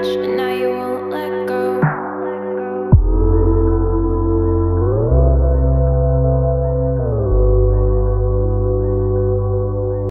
much, and I